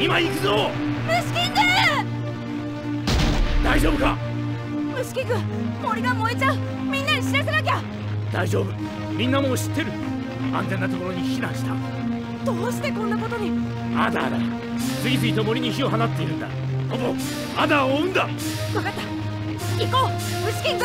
今行くぞ!虫キング！大丈夫か?虫キング森が燃えちゃう。みんなに知らせなきゃ。大丈夫。みんなもう知ってる。安全なところに避難した。どうしてこんなことに。アダーだ次々と森に火を放っているんだ。ポポアダーを追うんだ。分かった。行こう虫キング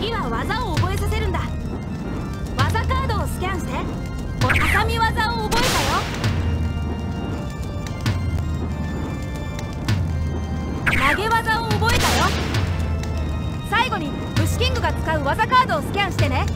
次は技を覚えさせるんだ。技カードをスキャンして。お挟み技を覚えたよ。投げ技を覚えたよ。最後に虫キングが使う技カードをスキャンしてね。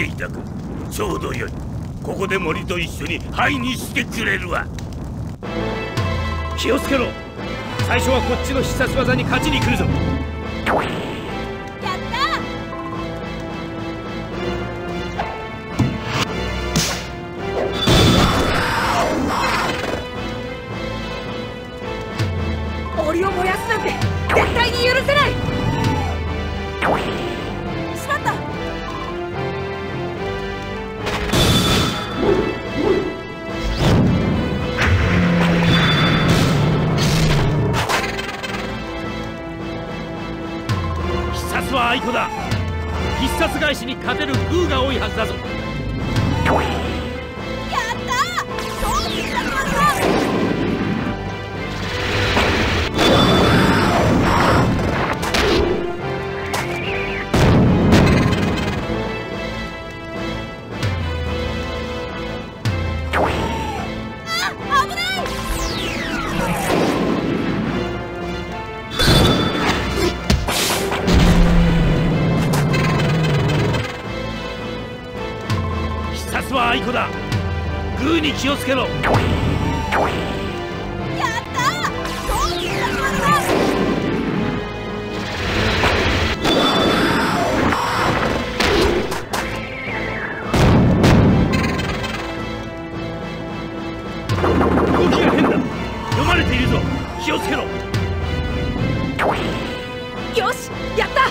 していたかちょうどよい。ここで森と一緒に灰にしてくれるわ。気をつけろ。最初はこっちの必殺技に勝ちに来るぞ。だ。必殺返しに勝てるグーが多いはずだぞ。子だ。グーに気をつけろ。やったそう必殺技動きが変だ。読まれているぞ。気をつけろ。よしやった。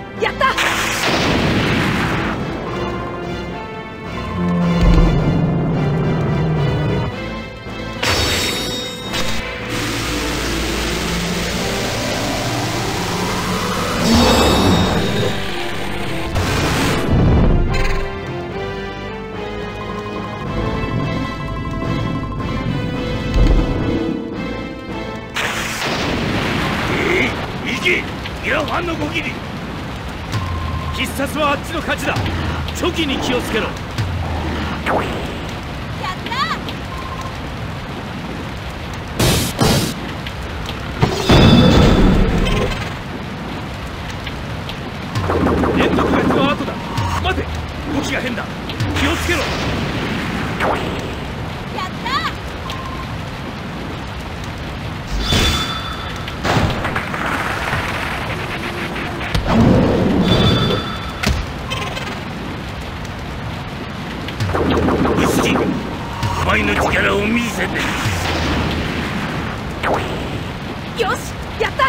行けギラファンの動きに必殺はあっちの勝ちだ。チョキに気をつけろ。やった連続別は後だ。待て動きが変だ。気をつけろ。前の力を見せて。よしやった。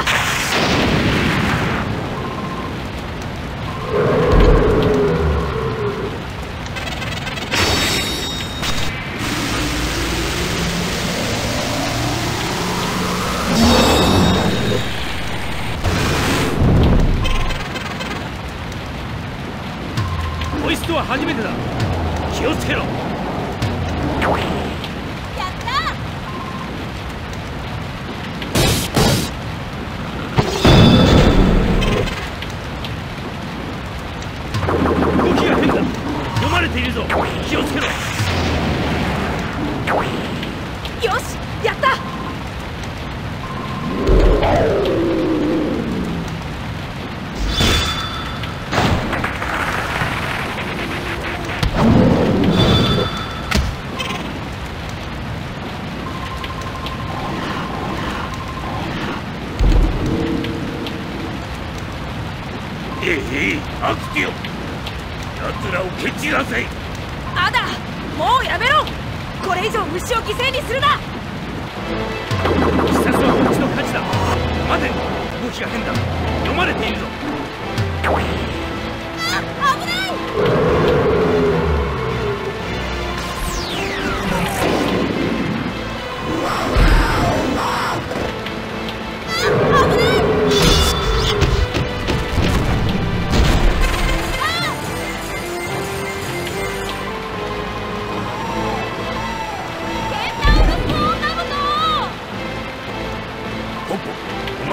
ホイストは初めてだええアクティオ奴らを蹴散らせあだもうやめろこれ以上虫を犠牲にするな視察はこっちの勝ちだ待て動きが変だ読まれているぞ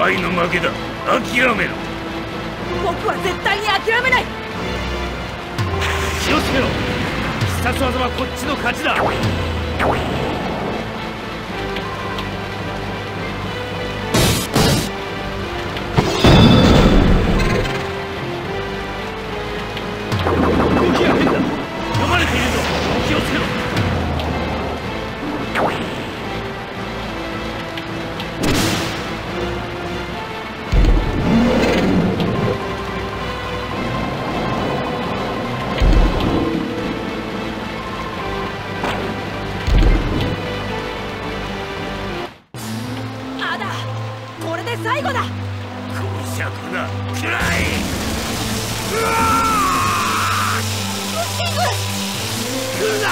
前の負けだ。諦めろ。僕は絶対に諦めない。気をつけろ。必殺技はこっちの勝ちだ公爵がくらえ来るな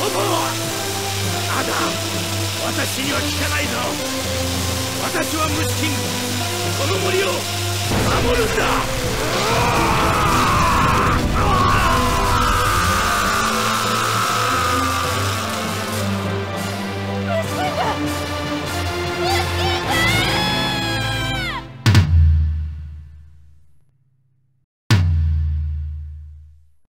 ポポアダム私には効かない。ぞ私は虫キングこの森を守るんだ